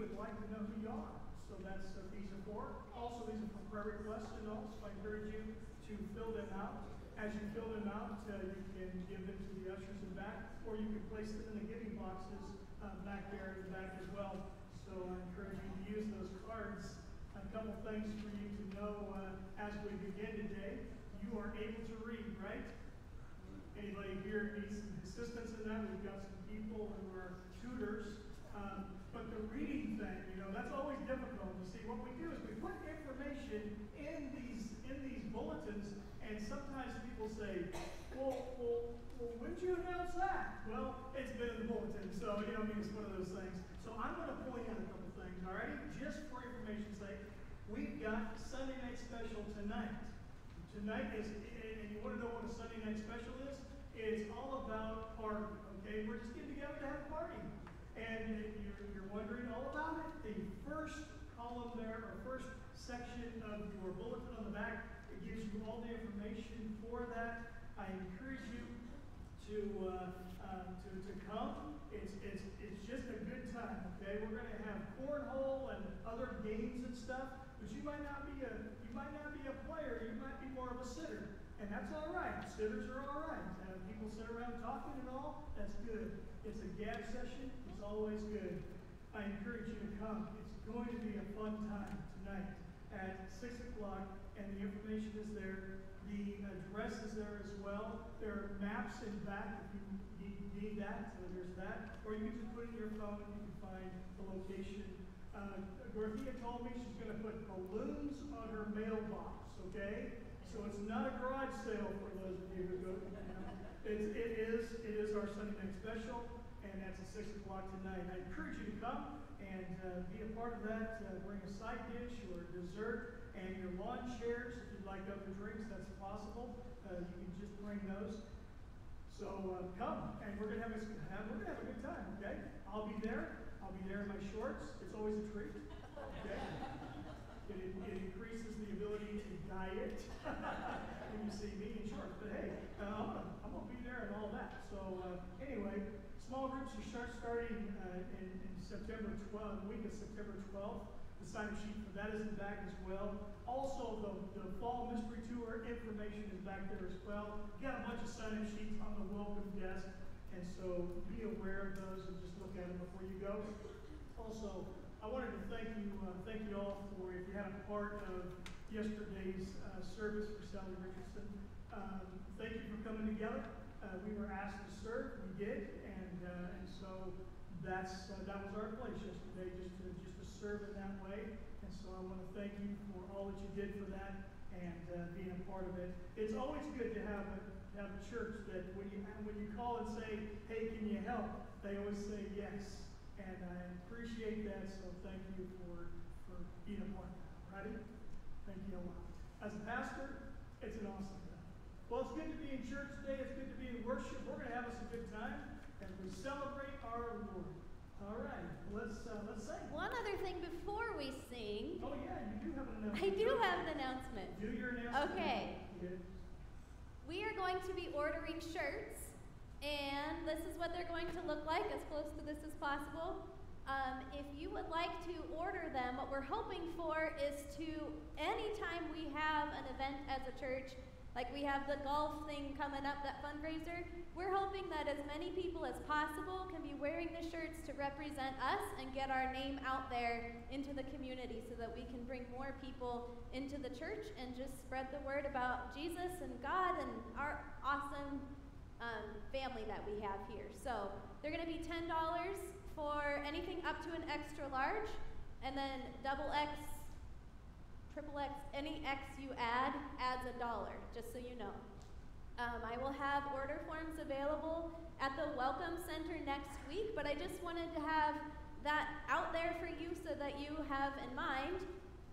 would like to know who you are. So that's what these are for. Also, these are for prayer requests and all, so I encourage you to fill them out. As you fill them out, uh, you can give them to the ushers in back, or you can place them in the giving boxes uh, back there in the back as well. So I encourage you to use those cards. A couple things for you to know uh, as we begin today. You are able to read, right? Anybody here needs assistance in that? We've got some people who are tutors. Um, but the reading thing, you know, that's always difficult. You see, what we do is we put information in these in these bulletins, and sometimes people say, "Well, well, well when did you announce that?" Well, it's been in the bulletin, so you know, I mean, it's one of those things. So I'm going to point out a couple things, all right? Just for information's sake, we've got Sunday night special tonight. Tonight is, and you want to know what a Sunday night special is? It's all about party. Okay, we're just getting together to have a party. And you're, you're wondering all about it. The first column there, or first section of your bulletin on the back, it gives you all the information for that. I encourage you to uh, uh, to, to come. It's, it's, it's just a good time, okay? We're going to have cornhole and other games and stuff, but you might not be a you might not be a player. You might be more of a sitter, and that's all right. Sitters are all right. Uh, people sit around talking and all. That's good. It's a gab session. It's always good. I encourage you to come. It's going to be a fun time tonight at 6 o'clock, and the information is there. The address is there as well. There are maps in back if you need, that, so there's that. Or you can just put in your phone and you can find the location. Uh, Dorothea told me she's going to put balloons on her mailbox, okay? So it's not a garage sale for those of you who go. You know. It's, it is it is our Sunday night special, and that's at six o'clock tonight. I encourage you to come and uh, be a part of that. Uh, bring a side dish or dessert and your lawn chairs. If you'd like other drinks, that's possible. Uh, you can just bring those. So uh, come, and we're gonna have a have, we're gonna have a good time. Okay, I'll be there. I'll be there in my shorts. It's always a treat. Okay. It, it increases the ability to diet when you see me in shorts. But hey, uh, I'm, gonna, I'm gonna be there and all that. So uh, anyway, small groups are start starting uh, in, in September 12th, week of September 12th. The sign-up sheet for that is in back as well. Also, the, the fall mystery tour information is back there as well. You got a bunch of sign-up sheets on the welcome desk, and so be aware of those and just look at them before you go. Also, I wanted to thank you, uh, thank you all for if you had a part of yesterday's uh, service for Sally Richardson. Um, thank you for coming together. Uh, we were asked to serve, we did, and uh, and so that's uh, that was our place yesterday, just to just to serve in that way. And so I want to thank you for all that you did for that and uh, being a part of it. It's always good to have a have a church that when you when you call and say, "Hey, can you help?" They always say yes and I appreciate that, so thank you for, for being a part of. Ready? Thank you a lot. As a pastor, it's an awesome. Well, it's good to be in church today. It's good to be in worship. We're going to have us a good time we celebrate our Lord. All right, let's uh, let's sing. One other thing before we sing. Oh yeah, you do have an announcement. I do have an announcement. Do your announcement. Okay. Yeah. We are going to be ordering shirts and this is what they're going to look like, as close to this as possible. Um, if you would like to order them, what we're hoping for is to, anytime we have an event as a church, like we have the golf thing coming up, that fundraiser, we're hoping that as many people as possible can be wearing the shirts to represent us and get our name out there into the community so that we can bring more people into the church and just spread the word about Jesus and God and our awesome um, family that we have here. So they're going to be $10 for anything up to an extra large, and then double X, triple X, any X you add adds a dollar, just so you know. Um, I will have order forms available at the Welcome Center next week, but I just wanted to have that out there for you so that you have in mind.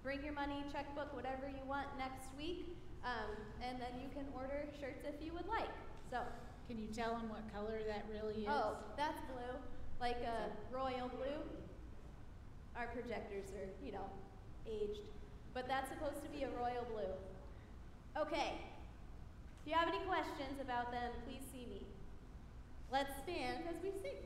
Bring your money, checkbook, whatever you want next week, um, and then you can order shirts if you would like. So. Can you tell them what color that really is? Oh, that's blue, like a royal blue. Our projectors are, you know, aged, but that's supposed to be a royal blue. Okay. If you have any questions about them, please see me. Let's stand as we sing.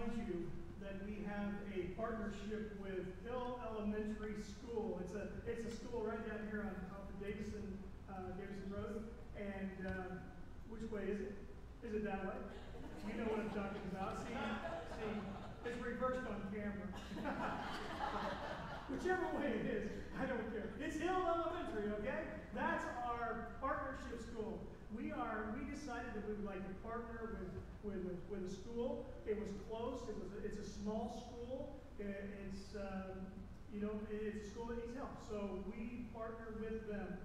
Remind you that we have a partnership with Hill Elementary School. It's a, it's a school right down here on, off of Davison, uh, Davison Road. And, uh, which way is it? Is it that way? You know what I'm talking about. See, see, it's reversed on camera. Whichever way it is, I don't care. It's Hill Elementary, okay? That's our partnership school. We are, we decided that we would like to partner with, with, with a school. It was close, it was, a- it's a small school. I- It's, um, you know, it's a school that needs help. So we partner with them.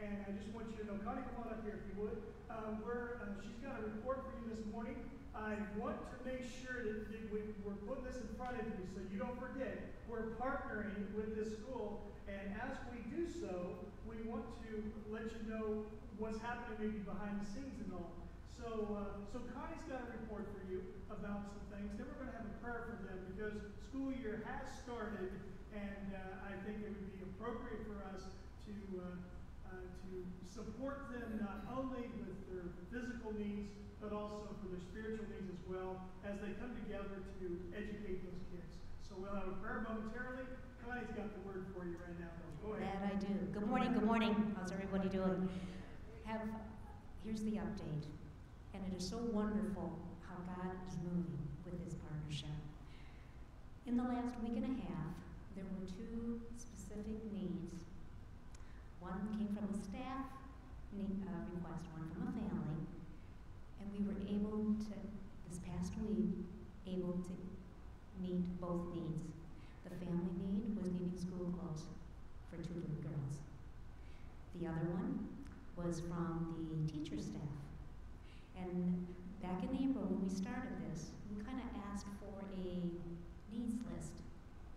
And I just want you to know, Connie, come on up here if you would. Um, we're, uh, she's got a report for you this morning. I want to make sure that, that we, we're putting this in front of you so you don't forget. We're partnering with this school, and as we do so, we want to let you know what's happening maybe behind the scenes and all. So, uh, so Connie's got a report for you about some things. Then we're going to have a prayer for them because school year has started, and uh, I think it would be appropriate for us to uh, uh, to support them not only with their physical needs, but also for their spiritual needs as well, as they come together to educate those kids. So we'll have a prayer momentarily. Connie's got the word for you right now. Go ahead. That I do. Good morning, good morning. How's everybody doing? Have, here's the update. And it is so wonderful how God is moving with this partnership. In the last week and a half, there were two specific needs. One came from a staff uh, request, one from a family. And we were able to, this past week, able to meet both needs. The family need was needing school clothes for two little girls. The other one was from the teacher staff. And back in April, when we started this, we kind of asked for a needs list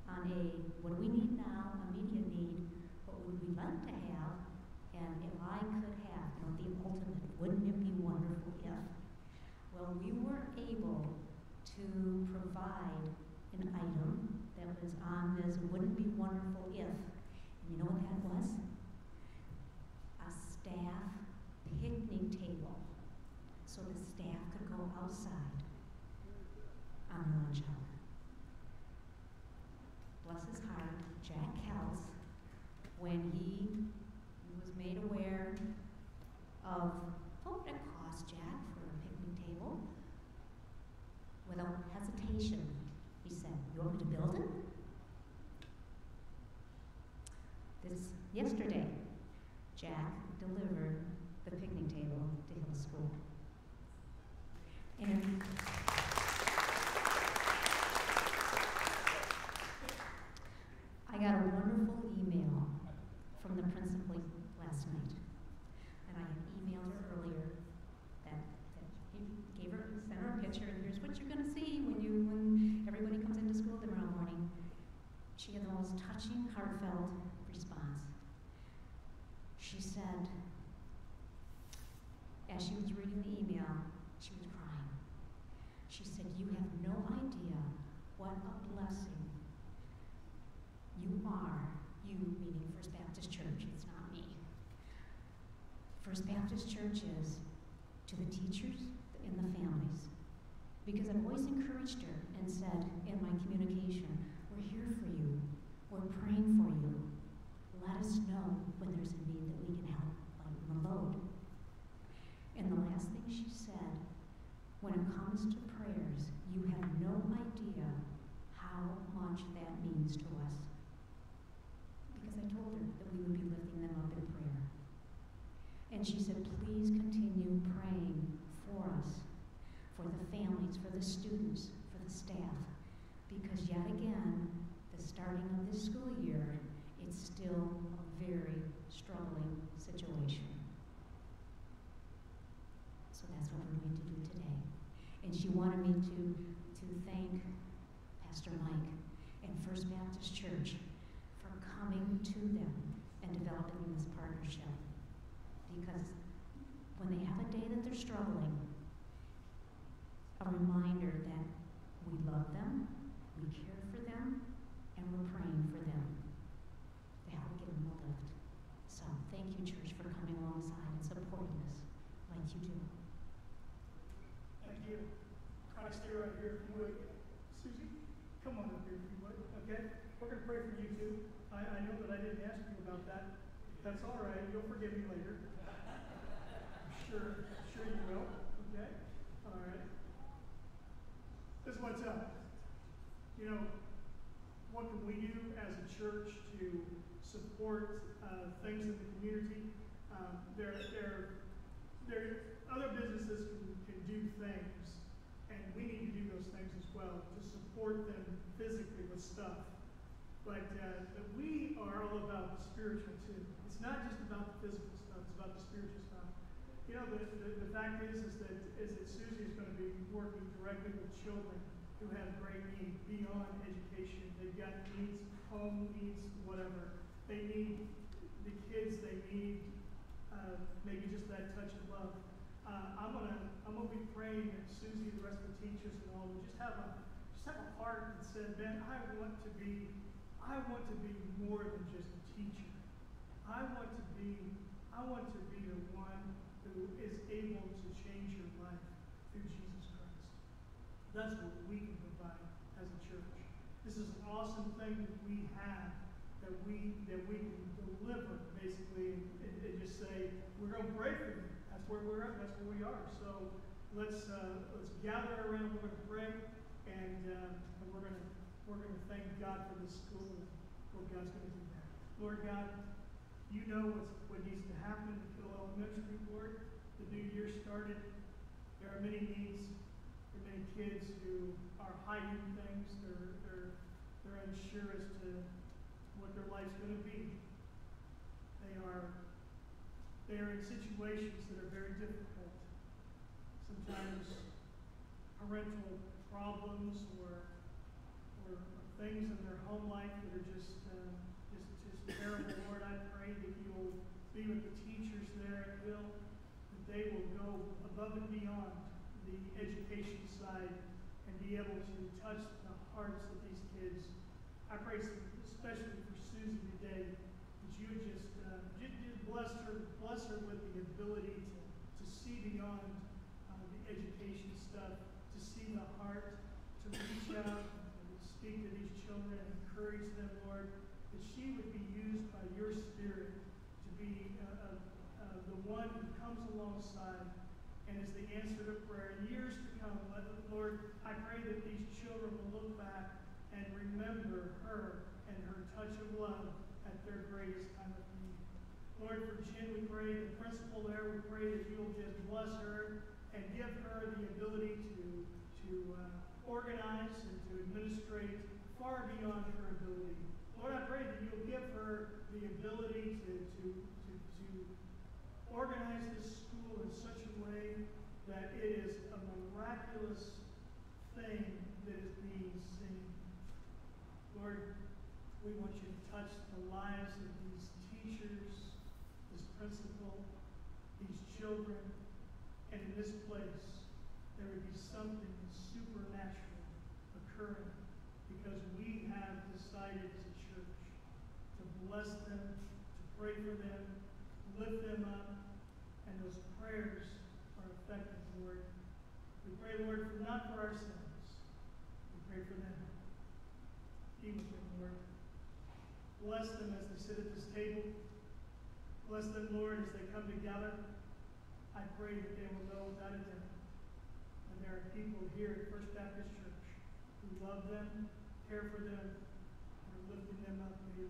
on a what do we need now, immediate need, what would we like to have, and if I could have, you know, the ultimate, wouldn't it be wonderful if? Well, we were able to provide an item that was on this wouldn't be wonderful if. And you know what that was? A staff picnic table. So the staff could go outside on their lunch hour. Bless his heart, Jack Kels, when he was made aware of oh, what would it cost, Jack, for a picnic table? Without hesitation, he said, You want me to build it? This yesterday, Jack delivered the picnic table to Hill School. And that. That's all right, you'll forgive me later. Sure, sure you will, okay? All right. This is what's up. You know, what can we do as a church to support uh, things in the community? Um, there, there, there, other businesses can, can do things, and we need to do those things as well to support them physically with stuff. But, uh, but we are all about the spiritual too. It's not just about the physical stuff; it's about the spiritual stuff. You know, the, the, the fact is, is that is that Susie is going to be working directly with children who have great need beyond education. They've got needs, home needs, whatever. They need the kids. They need uh, maybe just that touch of love. Uh, I'm gonna I'm gonna be praying that Susie, the rest of the teachers, and all will just have a just have a heart that said, man, I want to be I want to be more than just a teacher. I want to be I want to be the one who is able to change your life through Jesus Christ. That's what we can provide as a church. This is an awesome thing that we have that we that we can deliver basically and, and, just say we're going to pray for you. That's where we're at. That's where we are. So let's uh, let's gather around. We're to pray and, uh, and we're to we're going to thank God for this school what God's going to do there. Lord God, you know what's, what needs to happen at Elementary, Lord. The new year started. There are many needs. There are many kids who are hiding things. They're, they're, they're unsure as to what their life's going to be. They are, they are in situations that are very difficult. Sometimes parental problems or, or, things in their home life that are just, uh, just, just terrible. Lord, I pray that you'll be with the teachers there at Hill, that they will go above and beyond the education side and be able to touch the hearts of these kids. I pray especially for Susan today that you would just, uh, just, just bless her, bless her with the ability to, to see beyond uh, the education stuff, to see the heart, to reach out speak to these children and encourage them, Lord, that she would be used by your Spirit to be uh, uh, uh, the one who comes alongside and is the answer to prayer. In years to come, Lord, I pray that these children will look back and remember her and her touch of love at their greatest time of need. Lord, for Jen, we pray, the principal there, we pray that you will just bless her and give her the ability to, to uh, organize and to administrate far beyond her ability. Lord, I pray that you'll give her the ability to, to, to, to organize this school in such a way that it is a miraculous thing that is being seen. Lord, we want you to touch the lives of these teachers, this principal, these children, and in this place, there would be something supernatural occurring because we have decided as a church to bless them, to pray for them, lift them up, and those prayers are effective, Lord. We pray, Lord, for, not for ourselves. We pray for them. Be with them, Lord. Bless them as they sit at this table. Bless them, Lord, as they come together. I pray that they will know without a doubt that there are people here at First Baptist Church who love them, care for them, lifting them up daily.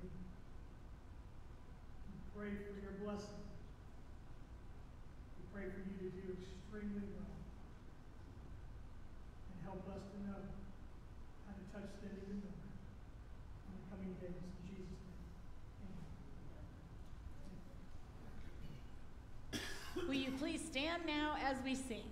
We pray for your blessing. We pray for you to do extremely well and help us to know how to touch steady and know in the coming days. In Jesus' name. Will you please stand now as we sing?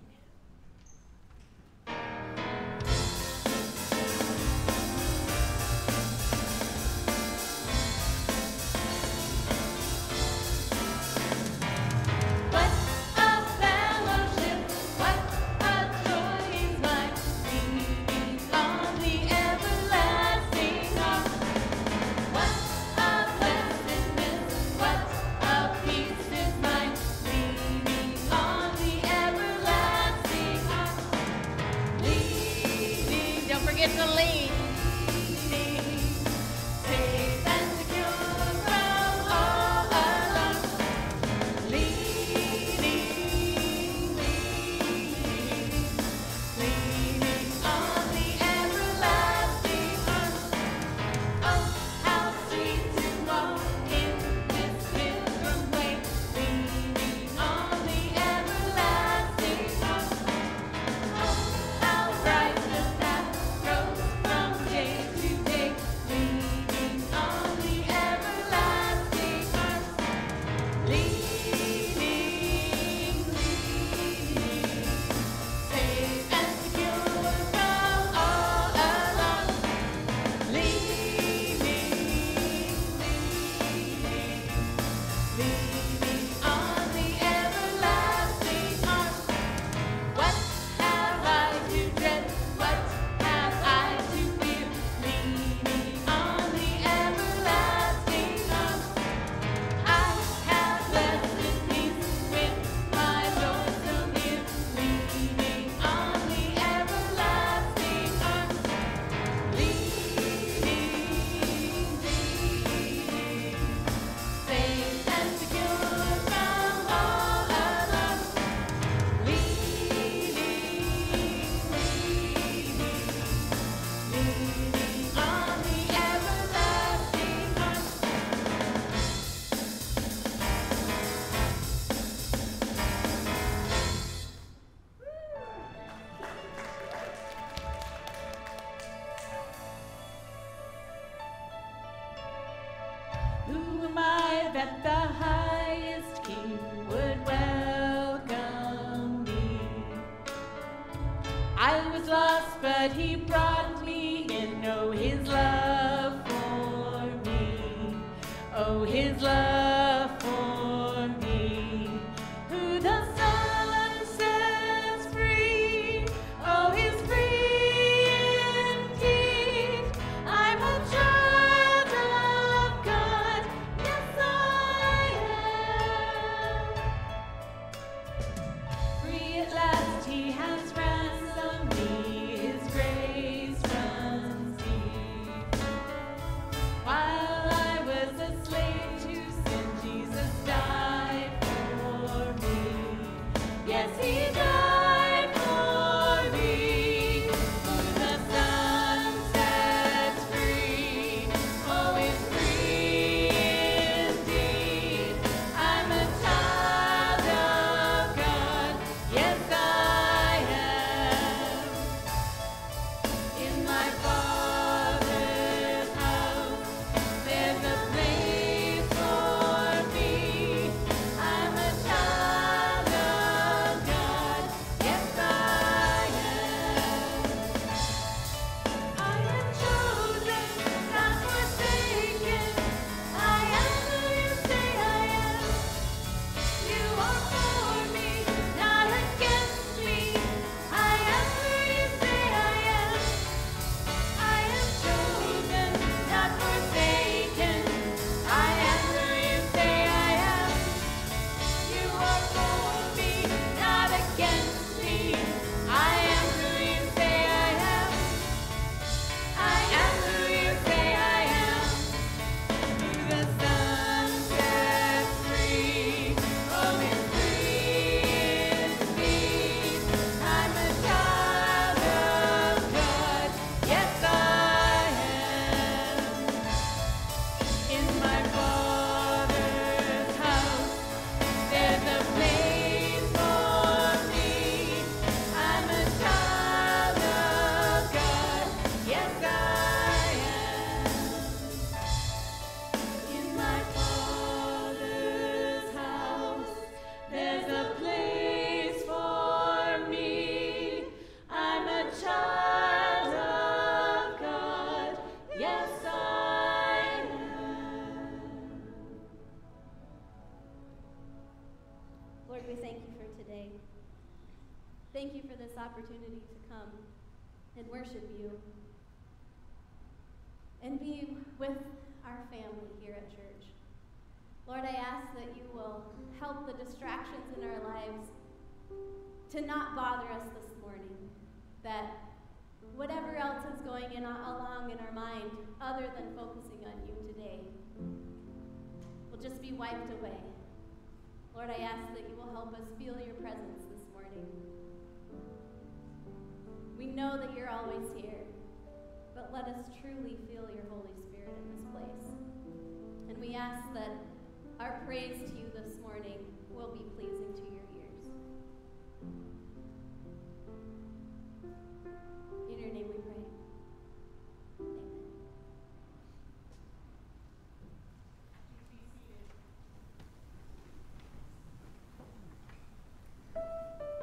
That you will help the distractions in our lives to not bother us this morning, that whatever else is going in, uh, along in our mind other than focusing on you today will just be wiped away. Lord, I ask that you will help us feel your presence this morning. We know that you're always here, but let us truly feel your Holy Spirit in this place. And we ask that our praise to you this morning will be pleasing to your ears. In your name we pray. Amen.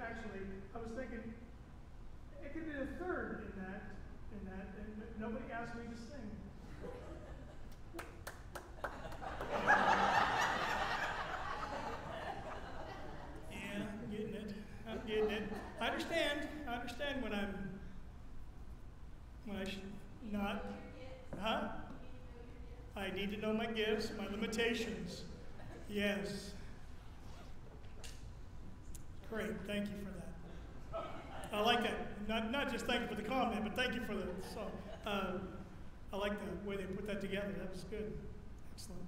Actually, I was thinking, it could be a third in that, in that, and nobody asked me to sing. Yeah, I'm getting it, I'm getting it. I understand, I understand when I'm when I should not, huh? I need to know my gifts, my limitations. Yes. Great, thank you for that. I like that. Not, not just thank you for the comment, but thank you for the song. Uh, I like the way they put that together. That was good. Excellent.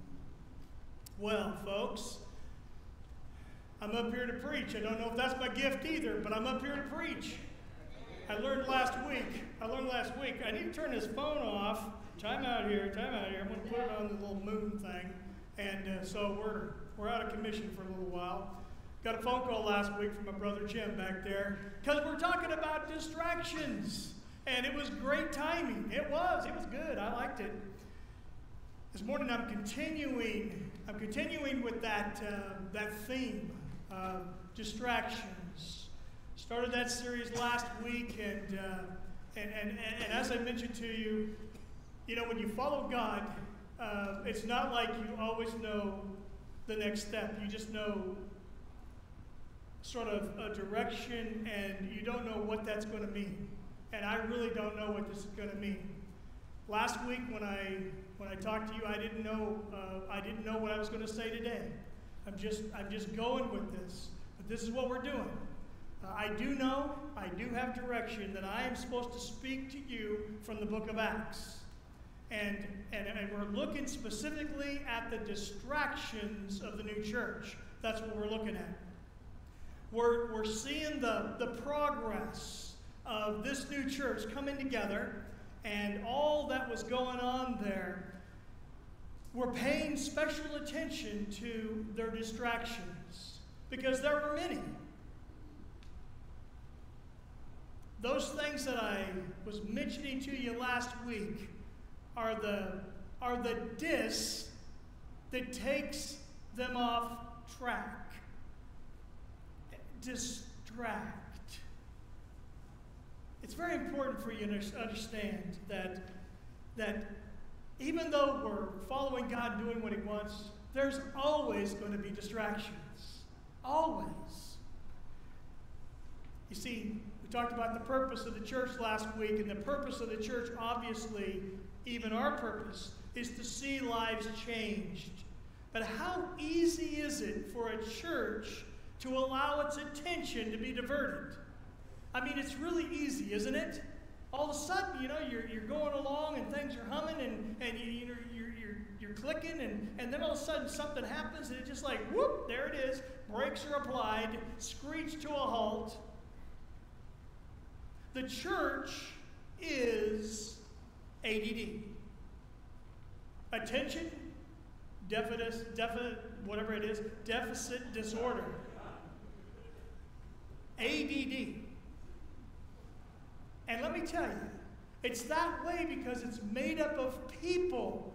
Well, folks, I'm up here to preach. I don't know if that's my gift either, but I'm up here to preach. I learned last week. I learned last week. I need to turn this phone off. Time out here. Time out here. I'm going to put it on the little moon thing, and uh, so we're we're out of commission for a little while. Got a phone call last week from my brother Jim back there because we're talking about distractions, and it was great timing. It was. It was good. I liked it. This morning I'm continuing. I'm continuing with that uh, that theme, uh, distractions. Started that series last week, and, uh, and, and, and, as I mentioned to you, you know, when you follow God, uh, it's not like you always know the next step. You just know sort of a direction, and you don't know what that's going to mean. And I really don't know what this is going to mean. Last week, when I when I talked to you, I didn't know uh, I didn't know what I was going to say today. I'm just I'm just going with this. But this is what we're doing. Uh, I do know, I do have direction that I am supposed to speak to you from the book of Acts. And, and, and we're looking specifically at the distractions of the new church. That's what we're looking at. We're, we're seeing the, the progress of this new church coming together and all that was going on there. We're paying special attention to their distractions because there were many. Those things that I was mentioning to you last week are the, are the dis that takes them off track. Distract. It's very important for you to understand that, that even though we're following God doing what He wants, there's always going to be distractions. Always. You see, we talked about the purpose of the church last week, and the purpose of the church, obviously, even our purpose, is to see lives changed. But how easy is it for a church to allow its attention to be diverted? I mean, it's really easy, isn't it? All of a sudden, you know, you're, you're going along and things are humming and, and you, you're, you're, you're, you're clicking, and, and then all of a sudden something happens and it's just like, whoop, there it is. Brakes are applied, screech to a halt. The church is ADD. Attention, deficit, deficit, whatever it is, deficit disorder. ADD. And let me tell you, it's that way because it's made up of people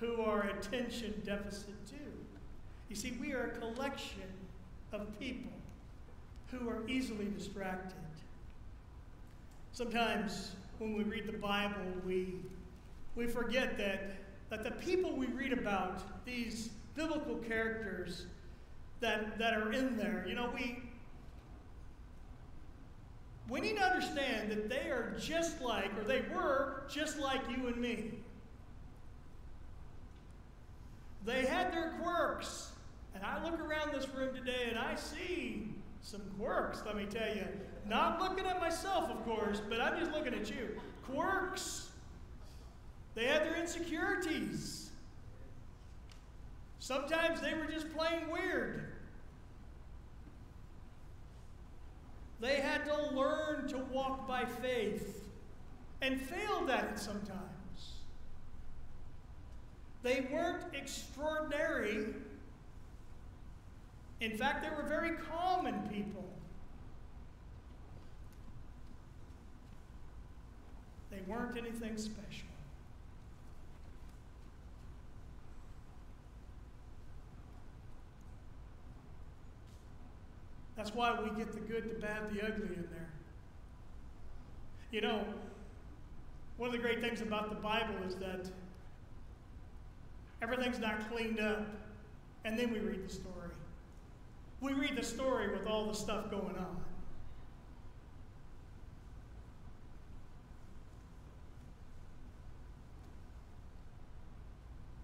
who are attention deficit too. You see, we are a collection of people who are easily distracted. Sometimes when we read the Bible, we, we forget that, that the people we read about, these biblical characters that, that are in there, you know, we, we need to understand that they are just like, or they were just like you and me. They had their quirks. And I look around this room today and I see some quirks, let me tell you. Not looking at myself, of course, but I'm just looking at you. Quirks. They had their insecurities. Sometimes they were just plain weird. They had to learn to walk by faith and failed at it sometimes. They weren't extraordinary. In fact, they were very common people. They weren't anything special. That's why we get the good, the bad, the ugly in there. You know, one of the great things about the Bible is that everything's not cleaned up, and then we read the story. We read the story with all the stuff going on.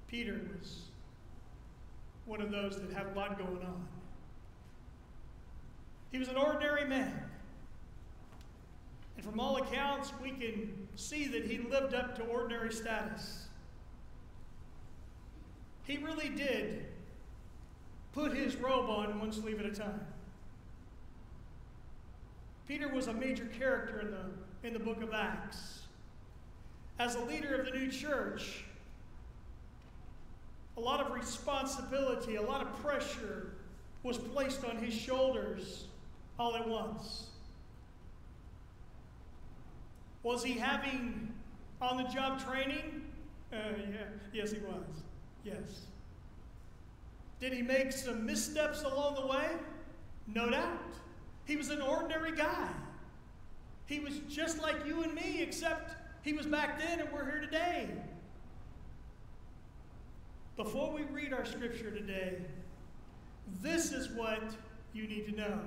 Peter was one of those that had a lot going on. He was an ordinary man. And from all accounts, we can see that he lived up to ordinary status. He really did put his robe on one sleeve at a time. Peter was a major character in the, in the book of Acts. As a leader of the new church, a lot of responsibility, a lot of pressure was placed on his shoulders all at once. Was he having on the job training? Uh, yeah. Yes, he was. Yes. Did he make some missteps along the way? No doubt. He was an ordinary guy. He was just like you and me, except he was back then and we're here today. Before we read our scripture today, this is what you need to know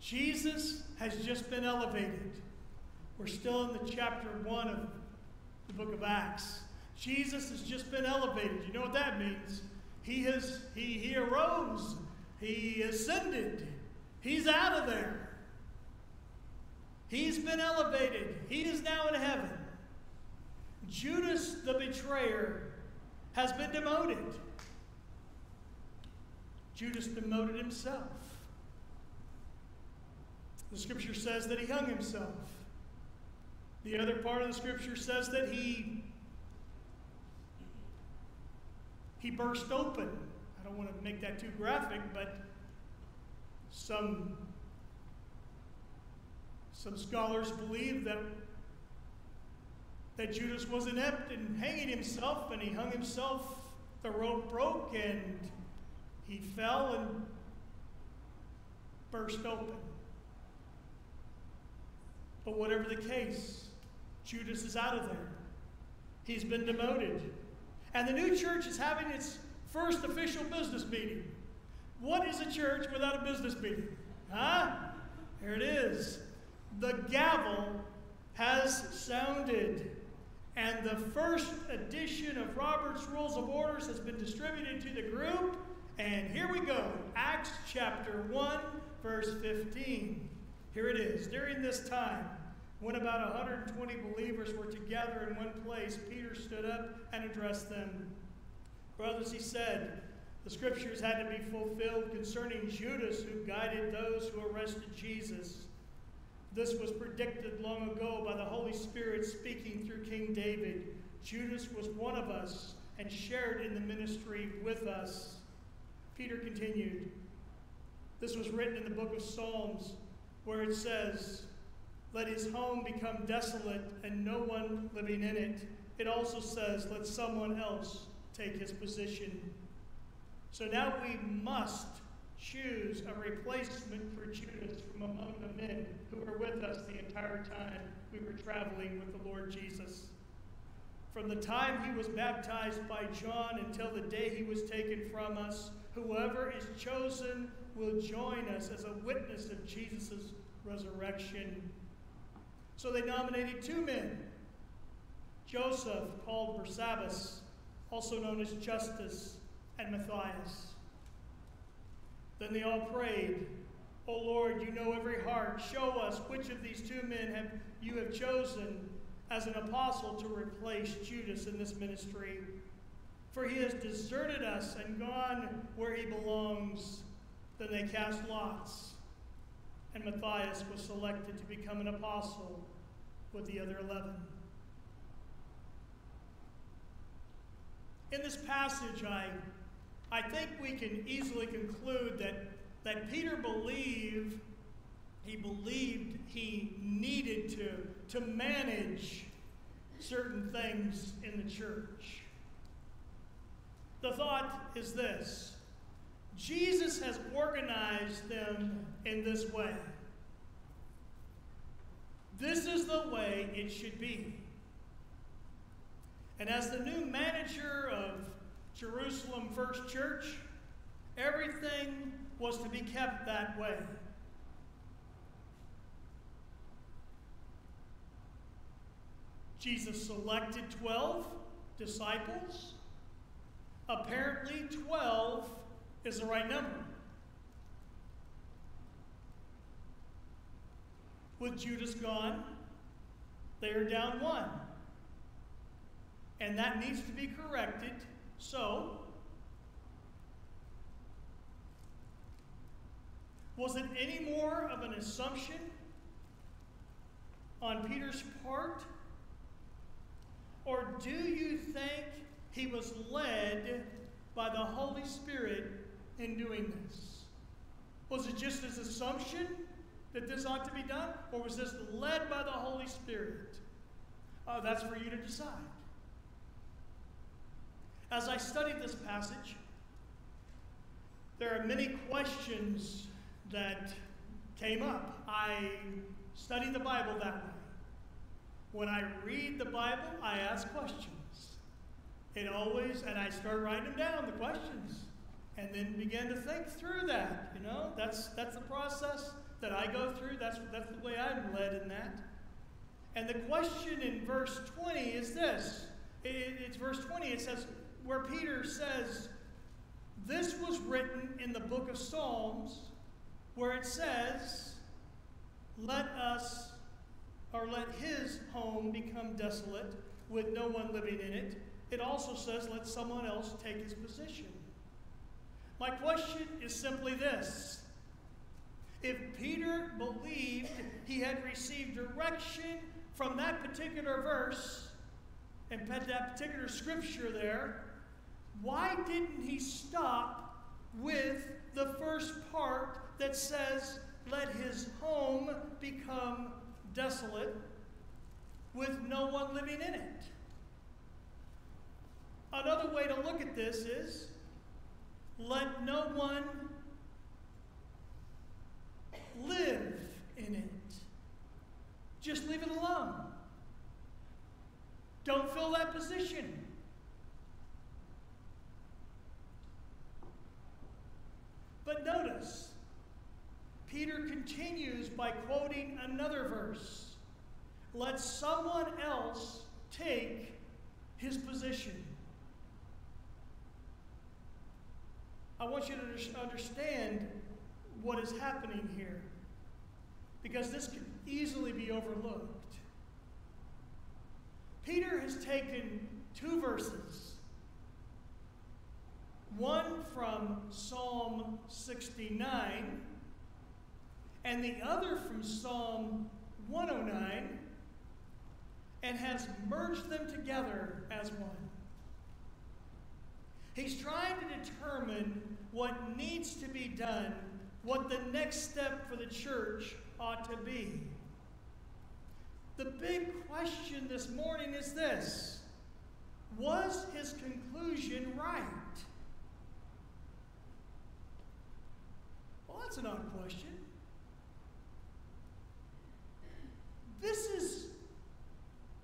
Jesus has just been elevated. We're still in the chapter 1 of the book of Acts. Jesus has just been elevated. You know what that means? He has he, he arose. He ascended. He's out of there. He's been elevated. He is now in heaven. Judas the betrayer has been demoted. Judas demoted himself. The scripture says that he hung himself. The other part of the scripture says that he he burst open. I don't want to make that too graphic, but some some scholars believe that that Judas was inept in hanging himself, and he hung himself. The rope broke, and he fell and burst open. But whatever the case, Judas is out of there. He's been demoted. And the new church is having its first official business meeting. What is a church without a business meeting? Huh? Here it is. The gavel has sounded. And the first edition of Robert's Rules of Orders has been distributed to the group. And here we go Acts chapter 1, verse 15. Here it is. During this time, when about 120 believers were together in one place, Peter stood up and addressed them. Brothers, he said, the scriptures had to be fulfilled concerning Judas, who guided those who arrested Jesus. This was predicted long ago by the Holy Spirit speaking through King David. Judas was one of us and shared in the ministry with us. Peter continued. This was written in the book of Psalms, where it says, Let his home become desolate and no one living in it. It also says, Let someone else take his position. So now we must choose a replacement for Judas from among the men who were with us the entire time we were traveling with the Lord Jesus. From the time he was baptized by John until the day he was taken from us, whoever is chosen will join us as a witness of Jesus' resurrection. So they nominated two men Joseph, called Barsabbas, also known as Justus, and Matthias. Then they all prayed, O Lord, you know every heart. Show us which of these two men have you have chosen as an apostle to replace Judas in this ministry. For he has deserted us and gone where he belongs. Then they cast lots, and Matthias was selected to become an apostle with the other eleven. In this passage, I I think we can easily conclude that, that Peter believed, he believed he needed to, to manage certain things in the church. The thought is this Jesus has organized them in this way. This is the way it should be. And as the new manager of Jerusalem First Church, everything was to be kept that way. Jesus selected 12 disciples. Apparently, 12 is the right number. With Judas gone, they are down one. And that needs to be corrected. So, was it any more of an assumption on Peter's part? Or do you think he was led by the Holy Spirit in doing this? Was it just his assumption that this ought to be done? Or was this led by the Holy Spirit? Uh, that's for you to decide. As I studied this passage, there are many questions that came up. I study the Bible that way. When I read the Bible, I ask questions. It always, and I start writing them down, the questions, and then begin to think through that. You know, that's that's the process that I go through. That's that's the way I'm led in that. And the question in verse 20 is this. It, it's verse 20. It says, where Peter says, This was written in the book of Psalms, where it says, Let us or let his home become desolate with no one living in it. It also says, let someone else take his position. My question is simply this If Peter believed he had received direction from that particular verse and that particular scripture there, why didn't he stop with the first part that says, let his home become desolate with no one living in it. Another way to look at this is let no one live in it. Just leave it alone. Don't fill that position. But notice, Peter continues by quoting another verse Let someone else take his position. I want you to understand what is happening here because this could easily be overlooked. Peter has taken two verses one from Psalm 69 and the other from Psalm 109 and has merged them together as one. He's trying to determine what needs to be done, what the next step for the church ought to be. The big question this morning is this Was his conclusion right? Well, that's an odd question. This is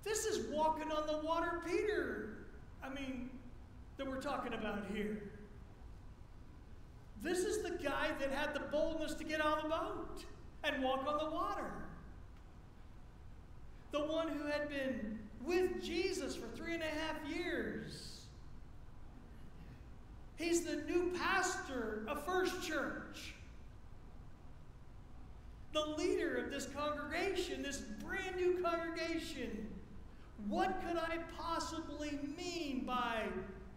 this is walking on the water Peter. I mean, that we're talking about here. This is the guy that had the boldness to get on the boat and walk on the water. The one who had been with Jesus for three and a half years. He's the new pastor of First Church the leader of this congregation, this brand new congregation. What could I possibly mean by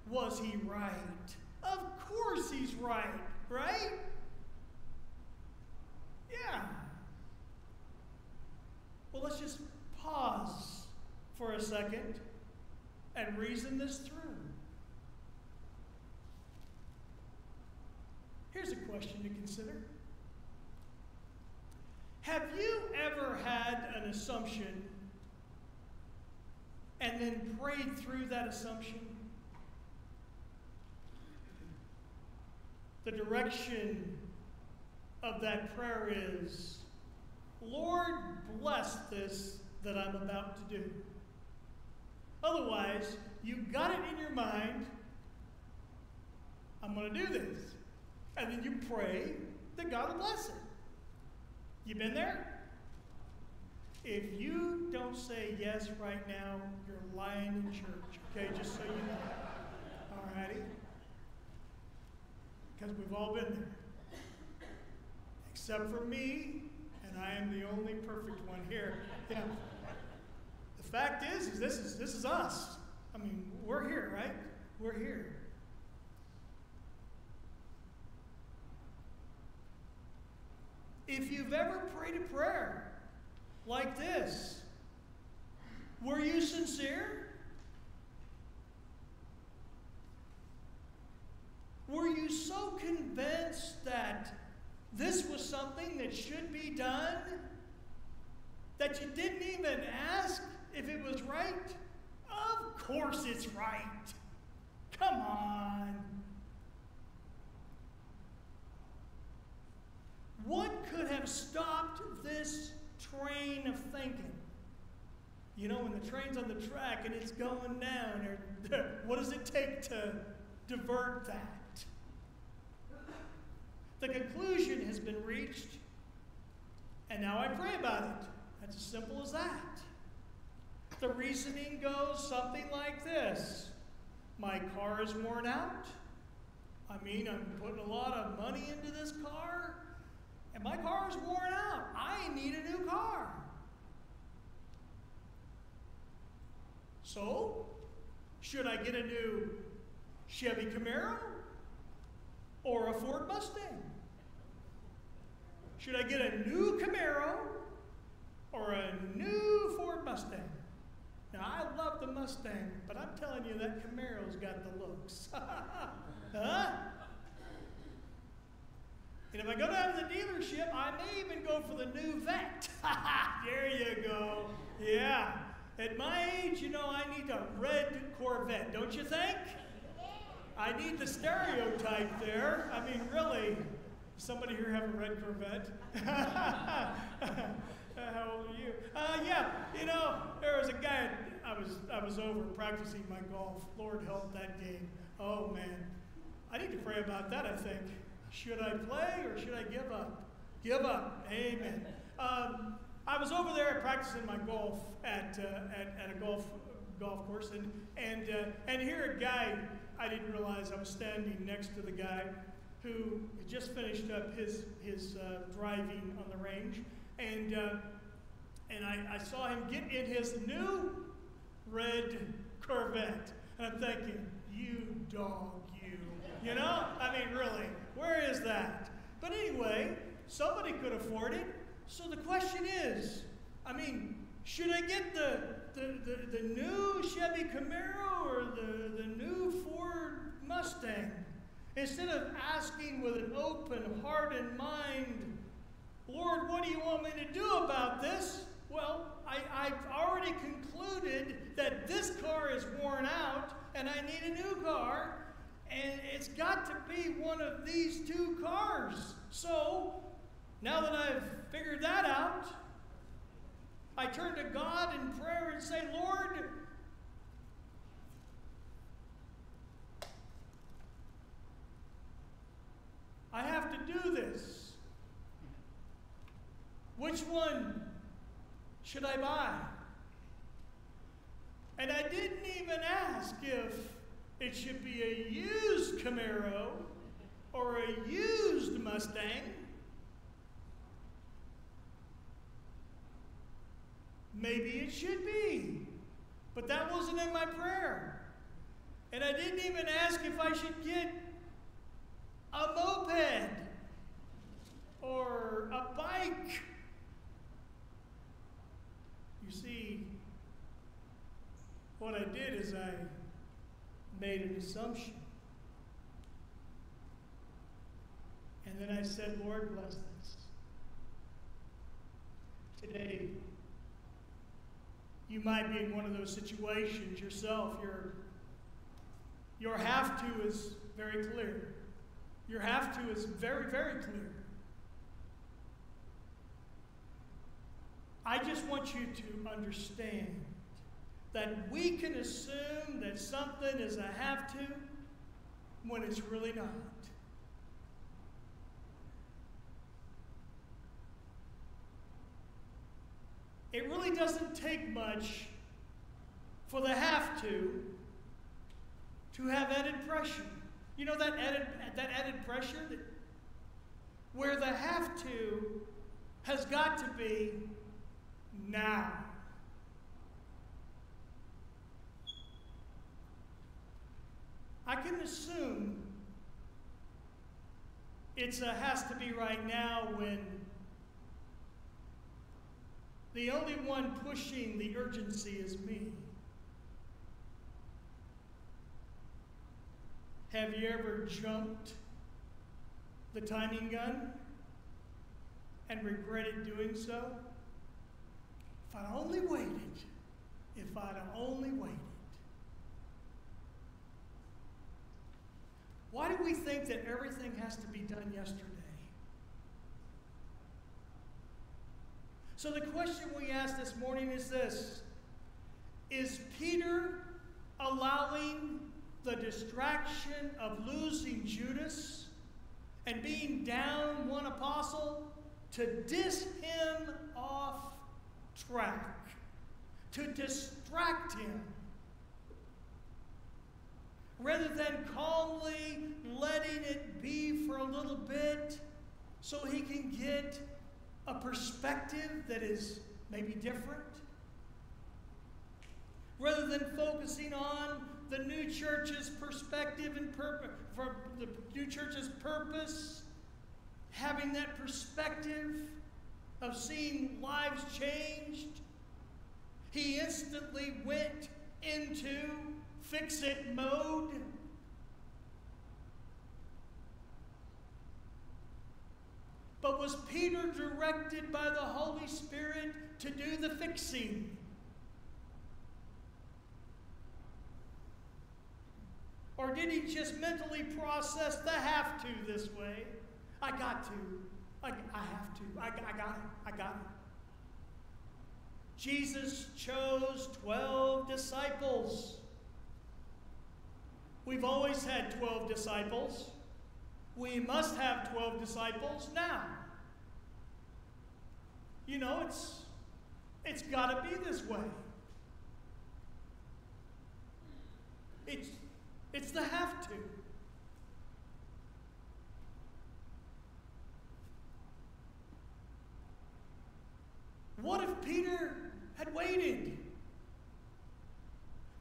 was he right? Of course he's right, right? Yeah. Well, let's just pause for a second and reason this through. Here's a question to consider. Have you ever had an assumption and then prayed through that assumption? The direction of that prayer is Lord, bless this that I'm about to do. Otherwise, you got it in your mind, I'm going to do this. And then you pray that God will bless it. You been there? If you don't say yes right now, you're lying in church, okay? Just so you know. All righty? Because we've all been there. Except for me and I am the only perfect one here. Yeah. The fact is, is this is this is us. I mean, we're here, right? We're here. If you've ever prayed a prayer like this, were you sincere? Were you so convinced that this was something that should be done that you didn't even ask if it was right? Of course it's right. Come on. What could have stopped this train of thinking? You know, when the train's on the track and it's going down, or, what does it take to divert that? The conclusion has been reached, and now I pray about it. That's as simple as that. The reasoning goes something like this My car is worn out. I mean, I'm putting a lot of money into this car, and my car is worn out. I need a new car. So, should I get a new Chevy Camaro or a Ford Mustang? Should I get a new Camaro or a new Ford Mustang? Now, I love the Mustang, but I'm telling you, that Camaro's got the looks. huh? And if I go down to the dealership, I may even go for the new Vette. there you go. Yeah. At my age, you know, I need a red Corvette, don't you think? I need the stereotype there. I mean, really. Somebody here have a red Corvette? How old are you? Uh, yeah, you know, there was a guy, I was, I was over practicing my golf. Lord help that game. Oh, man. I need to pray about that, I think. Should I play or should I give up? Give up. Amen. Um, I was over there practicing my golf at, uh, at, at, a golf golf course, and and uh, and here a guy I didn't realize I was standing next to the guy who had just finished up his his uh, driving on the range, and uh, and I, I saw him get in his new red Corvette, and I'm thinking, you dog, you, you know? I mean, really, where is that? But anyway, somebody could afford it. So the question is, I mean, should I get the, the, the, the new Chevy Camaro or the, the new Ford Mustang? Instead of asking with an open heart and mind, Lord, what do you want me to do about this? Well, I, I've already concluded that this car is worn out and I need a new car, and it's got to be one of these two cars. So, now that I've figured that out, I turn to God in prayer and say, Lord, I have to do this. Which one should I buy? And I didn't even ask if it should be a used Camaro or a used Mustang. Maybe it should be, but that wasn't in my prayer. And I didn't even ask if I should get a moped or a bike. You see, what I did is I made an assumption. And then I said, Lord, bless this. Today, you might be in one of those situations yourself. Your, your have to is very clear. Your have to is very, very clear. I just want you to understand that we can assume that something is a have to when it's really not. It really doesn't take much for the have to to have added pressure. You know that added, that added pressure that, where the have to has got to be now. I can assume it's a has to be right now when the only one pushing the urgency is me. Have you ever jumped the timing gun and regretted doing so? If I'd only waited, if I'd only waited. Why do we think that everything has to be done yesterday? So, the question we ask this morning is this Is Peter allowing the distraction of losing Judas and being down one apostle to dis him off track, to distract him? rather than calmly letting it be for a little bit so he can get a perspective that is maybe different. Rather than focusing on the new church's perspective and purpose, for the new church's purpose, having that perspective of seeing lives changed, he instantly went into fix it mode. But was Peter directed by the Holy Spirit to do the fixing? Or did he just mentally process the have to this way? I got to. I, I have to. I, I got it. I got it. Jesus chose 12 disciples. We've always had 12 disciples. We must have 12 disciples now. You know, it's it's got to be this way. It's it's the have to. What if Peter had waited?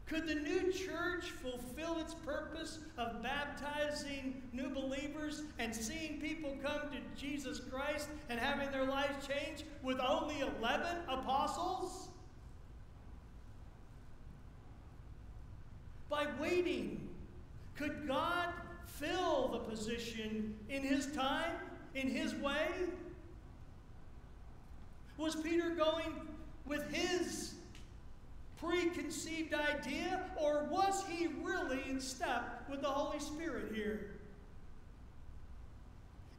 Could the new church fulfill its purpose of baptizing new believers and seeing people come to Jesus Christ and having their lives changed with only 11 apostles? By waiting, could God fill the position in His time, in His way? Was Peter going with his preconceived idea, or was he really in step with the Holy Spirit here?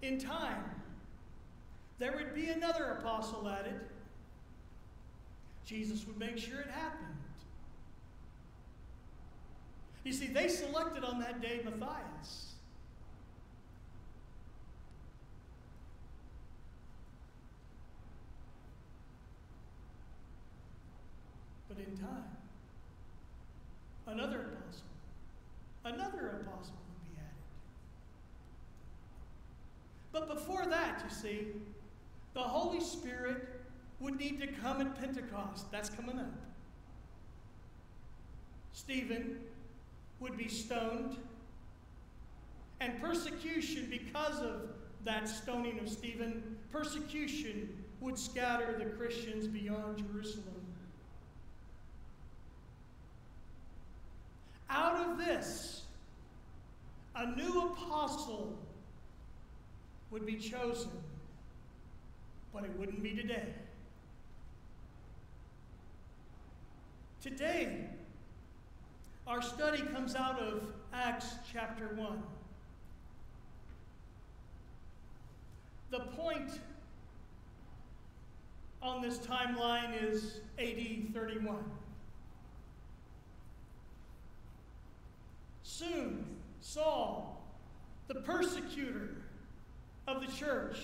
In time, there would be another apostle added. Jesus would make sure it happened. You see, they selected on that day Matthias. But in time, another apostle, another apostle would be added. But before that, you see, the Holy Spirit would need to come at Pentecost. That's coming up. Stephen would be stoned, and persecution because of that stoning of Stephen, persecution would scatter the Christians beyond Jerusalem. Out of this, a new apostle would be chosen, but it wouldn't be today. Today, our study comes out of Acts chapter 1. The point on this timeline is AD 31. Soon, Saul, the persecutor of the church,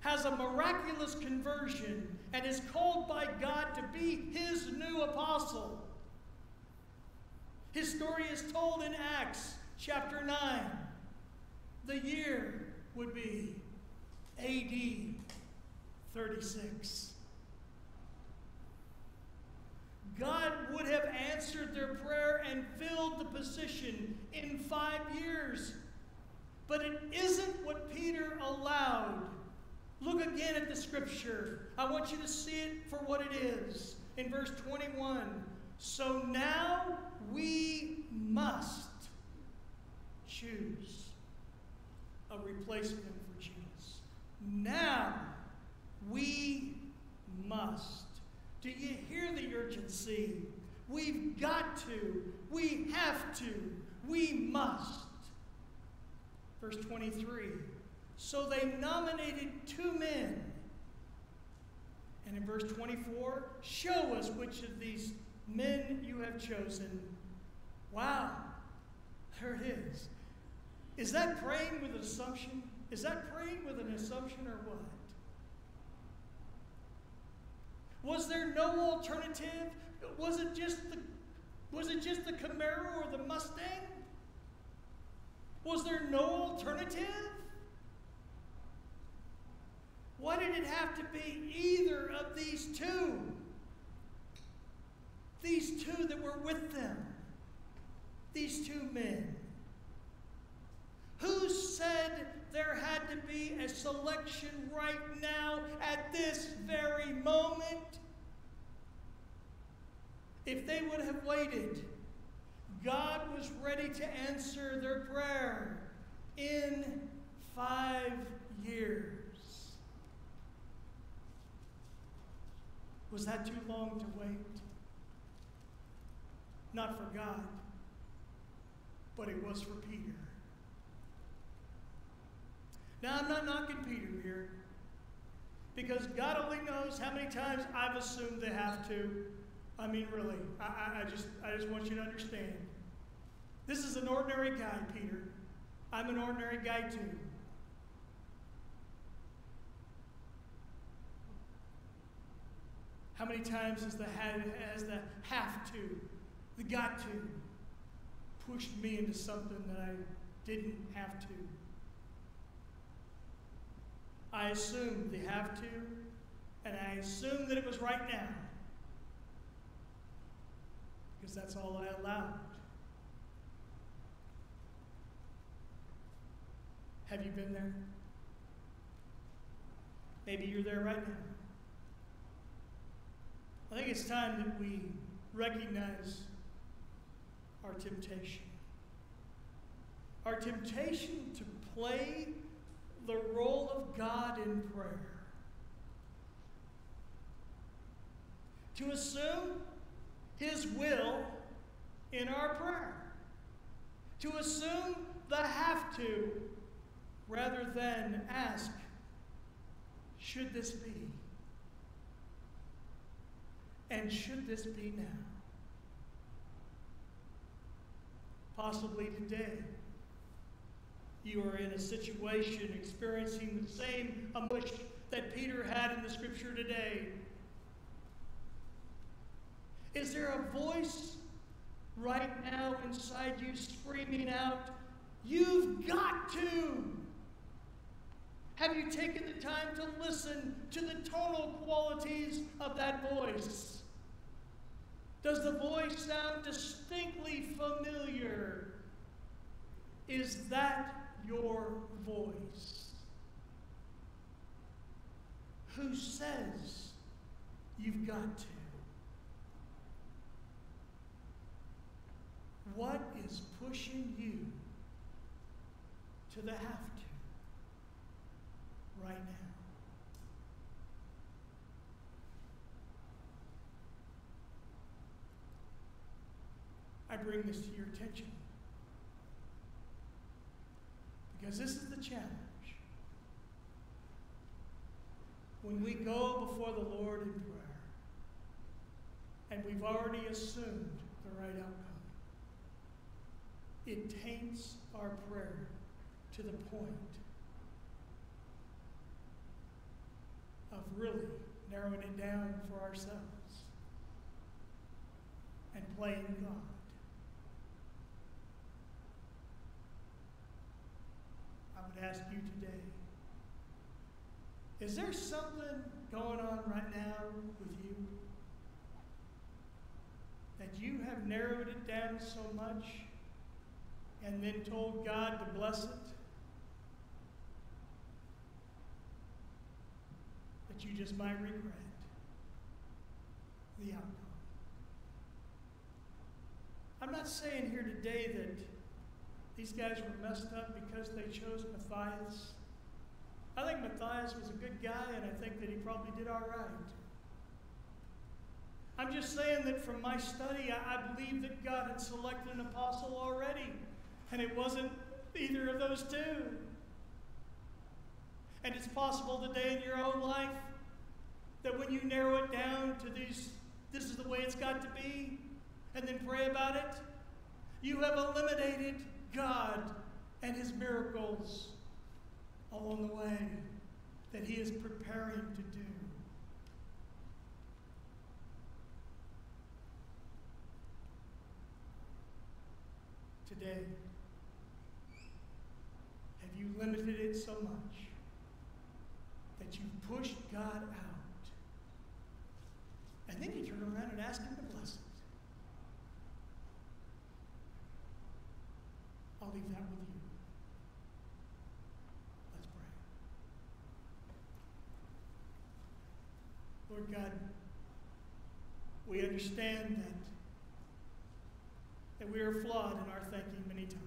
has a miraculous conversion and is called by God to be his new apostle. His story is told in Acts chapter 9. The year would be AD 36. God would have answered their prayer and filled the position in five years. But it isn't what Peter allowed. Look again at the scripture. I want you to see it for what it is. In verse 21 So now we must choose a replacement for Jesus. Now we must. Do you hear the urgency? We've got to. We have to. We must. Verse 23. So they nominated two men. And in verse 24, show us which of these men you have chosen. Wow, there it is. Is that praying with an assumption? Is that praying with an assumption or what? Was there no alternative? Was it just the was it just the Camaro or the Mustang? Was there no alternative? Why did it have to be either of these two? These two that were with them. These two men. Who said there had to be a selection right now at this very moment? If they would have waited, God was ready to answer their prayer in five years. Was that too long to wait? Not for God, but it was for Peter. Now, I'm not knocking Peter here because God only knows how many times I've assumed they have to. I mean, really, I, I, just, I just want you to understand. This is an ordinary guy, Peter. I'm an ordinary guy too. How many times has the, has the have to, the got to, pushed me into something that I didn't have to? I assumed they have to, and I assumed that it was right now. Because that's all I allowed. Have you been there? Maybe you're there right now. I think it's time that we recognize our temptation. Our temptation to play the role of God in prayer. To assume His will in our prayer. To assume the have to rather than ask, should this be? And should this be now? Possibly today, you are in a situation experiencing the same emotion that Peter had in the scripture today. Is there a voice right now inside you screaming out, You've got to! Have you taken the time to listen to the tonal qualities of that voice? Does the voice sound distinctly familiar? Is that your voice? Who says you've got to? What is pushing you to the have to right now? I bring this to your attention because this is the challenge. When we go before the Lord in prayer and we've already assumed the right outcome, it taints our prayer to the point of really narrowing it down for ourselves and playing God. I would ask you today is there something going on right now with you? That you have narrowed it down so much and then told God to bless it? That you just might regret the outcome. I'm not saying here today that these guys were messed up because they chose Matthias. I think Matthias was a good guy, and I think that he probably did all right. I'm just saying that from my study, I, I believe that God had selected an apostle already, and it wasn't either of those two. And it's possible today in your own life that when you narrow it down to these, this is the way it's got to be, and then pray about it, you have eliminated God and His miracles along the way that He is preparing to do. Today, have you limited it so much that you pushed God out? And then you turn around and ask Him to bless it. I'll leave that with you. Let's pray. Lord God, we understand that, that we are flawed in our thinking many times.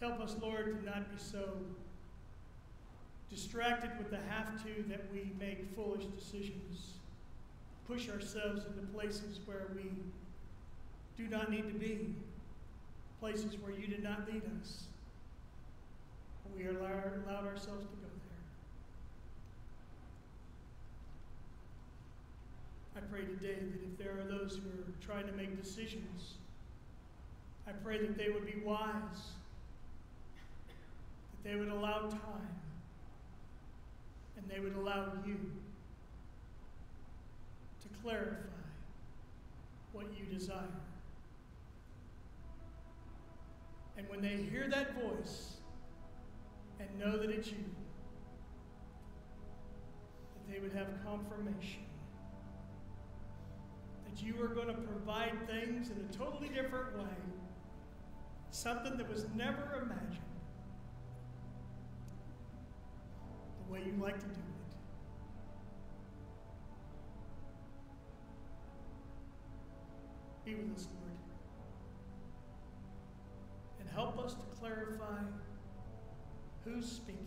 Help us, Lord, to not be so distracted with the have to that we make foolish decisions, push ourselves into places where we do not need to be places where you did not lead us. We allowed, allowed ourselves to go there. I pray today that if there are those who are trying to make decisions, I pray that they would be wise, that they would allow time, and they would allow you to clarify what you desire. And when they hear that voice and know that it's you, that they would have confirmation that you are going to provide things in a totally different way, something that was never imagined, the way you like to do it. Be with us, help us to clarify who's speaking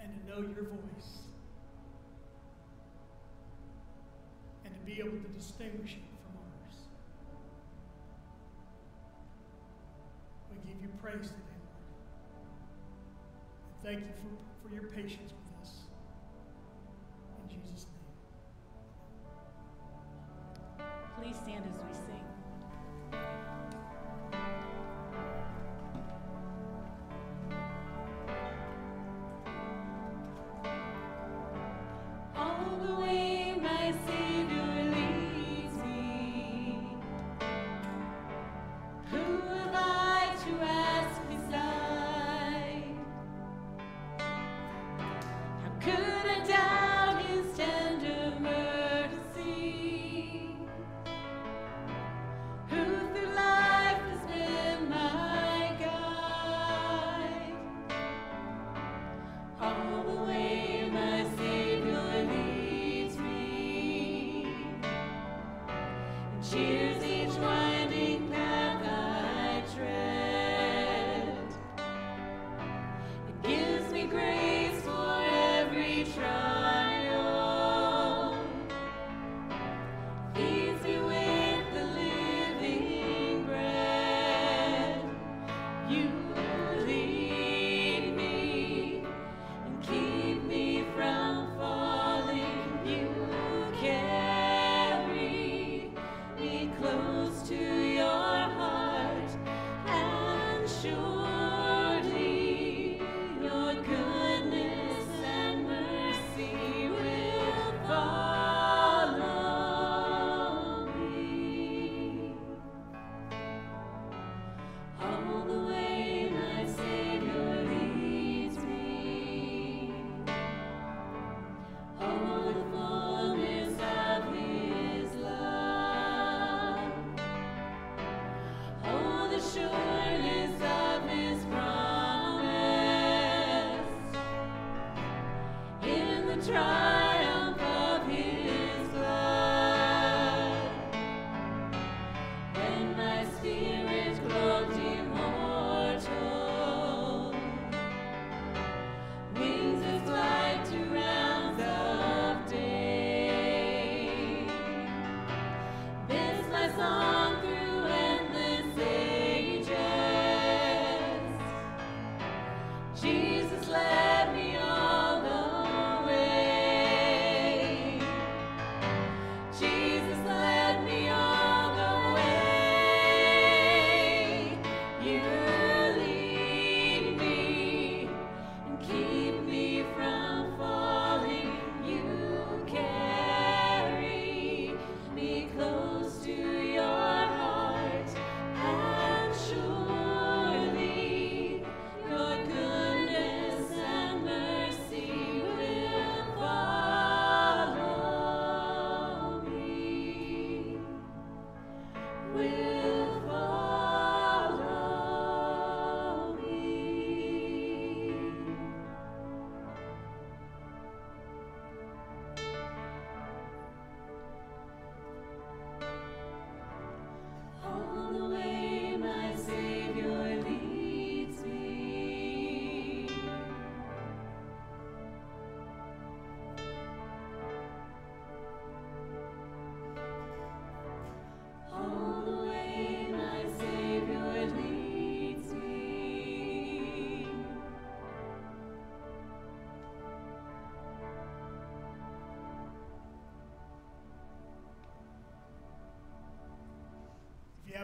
and to know your voice and to be able to distinguish it from ours. We give you praise today, Lord. And thank you for, for your patience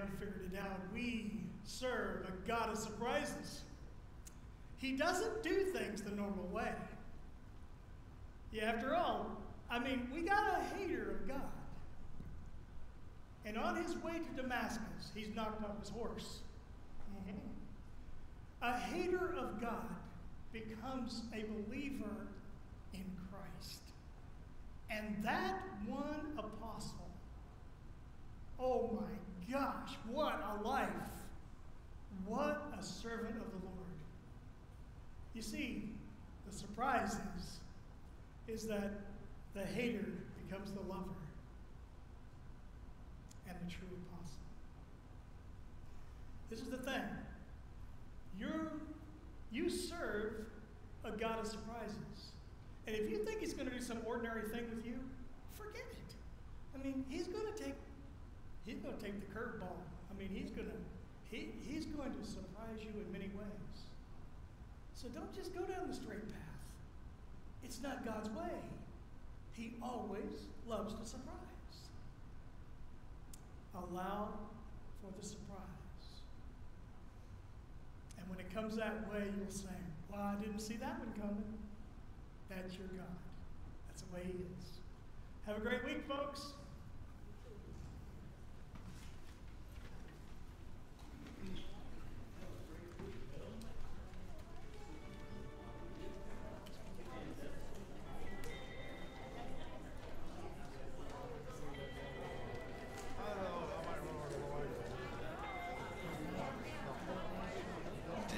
haven't figured it out, we serve a God of surprises. He doesn't do things the normal way. Yeah, after all, I mean, we got a hater of God. And on his way to Damascus, he's knocked off his horse. Mm-hmm. A hater of God becomes a believer in Christ. And that one apostle Oh my gosh, what a life! What a servant of the Lord. You see, the surprise is, is that the hater becomes the lover and the true apostle. This is the thing. You're, you serve a God of surprises. And if you think he's going to do some ordinary thing with you, forget it. I mean, he's going to take he's going to take the curveball. I mean, he's going to he, he's going to surprise you in many ways. So don't just go down the straight path. It's not God's way. He always loves to surprise. Allow for the surprise. And when it comes that way, you'll say, Well, I didn't see that one coming. That's your God. That's the way He is. Have a great week, folks.